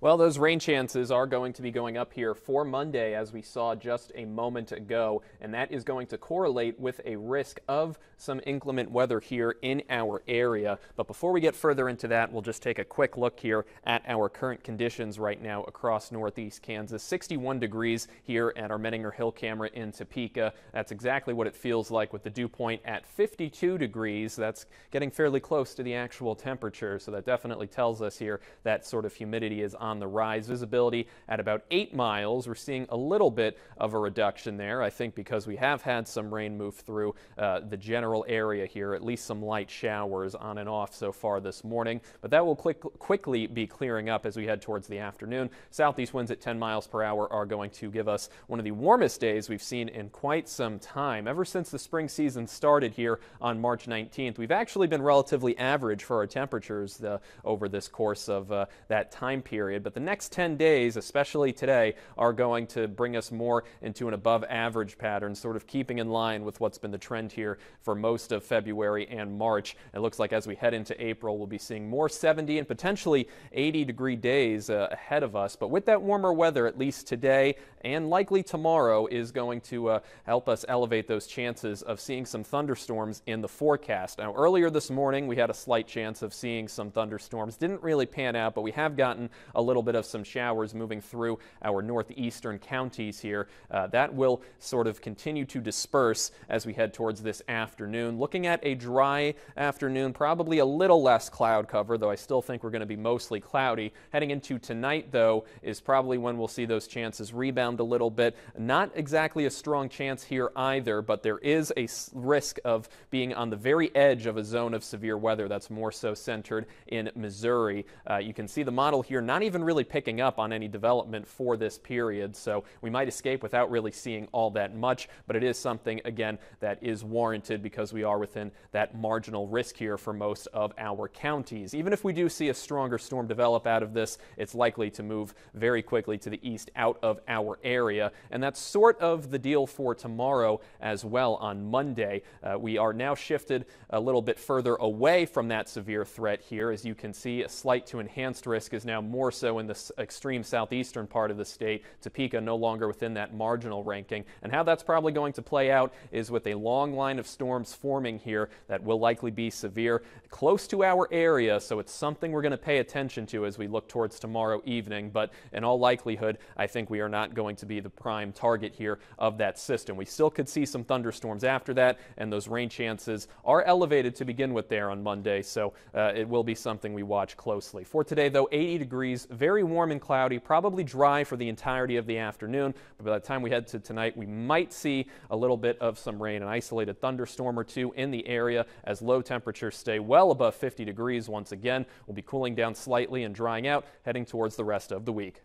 Well, those rain chances are going to be going up here for Monday, as we saw just a moment ago, and that is going to correlate with a risk of some inclement weather here in our area. But before we get further into that, we'll just take a quick look here at our current conditions right now across northeast Kansas. 61 degrees here at our Menninger Hill camera in Topeka. That's exactly what it feels like with the dew point at 52 degrees. That's getting fairly close to the actual temperature, so that definitely tells us here that sort of humidity is on on the rise. Visibility at about eight miles. We're seeing a little bit of a reduction there, I think because we have had some rain move through uh, the general area here, at least some light showers on and off so far this morning. But that will quick, quickly be clearing up as we head towards the afternoon. Southeast winds at 10 miles per hour are going to give us one of the warmest days we've seen in quite some time. Ever since the spring season started here on March 19th, we've actually been relatively average for our temperatures uh, over this course of uh, that time period period. But the next 10 days, especially today, are going to bring us more into an above average pattern, sort of keeping in line with what's been the trend here for most of February and March. It looks like as we head into April, we'll be seeing more 70 and potentially 80 degree days uh, ahead of us. But with that warmer weather, at least today and likely tomorrow, is going to uh, help us elevate those chances of seeing some thunderstorms in the forecast. Now, earlier this morning, we had a slight chance of seeing some thunderstorms. Didn't really pan out, but we have gotten a little bit of some showers moving through our northeastern counties here. Uh, that will sort of continue to disperse as we head towards this afternoon. Looking at a dry afternoon, probably a little less cloud cover, though I still think we're going to be mostly cloudy. Heading into tonight, though, is probably when we'll see those chances rebound a little bit. Not exactly a strong chance here either, but there is a risk of being on the very edge of a zone of severe weather that's more so centered in Missouri. Uh, you can see the model here not even even really picking up on any development for this period, so we might escape without really seeing all that much, but it is something, again, that is warranted because we are within that marginal risk here for most of our counties. Even if we do see a stronger storm develop out of this, it's likely to move very quickly to the east out of our area, and that's sort of the deal for tomorrow as well on Monday. Uh, we are now shifted a little bit further away from that severe threat here. As you can see, a slight to enhanced risk is now more so in the extreme southeastern part of the state. Topeka no longer within that marginal ranking. And how that's probably going to play out is with a long line of storms forming here that will likely be severe close to our area. So it's something we're going to pay attention to as we look towards tomorrow evening. But in all likelihood, I think we are not going to be the prime target here of that system. We still could see some thunderstorms after that, and those rain chances are elevated to begin with there on Monday. So uh, it will be something we watch closely. For today, though, 80 degrees, very warm and cloudy, probably dry for the entirety of the afternoon. But by the time we head to tonight, we might see a little bit of some rain, an isolated thunderstorm or two in the area as low temperatures stay well above 50 degrees once again. We'll be cooling down slightly and drying out, heading towards the rest of the week.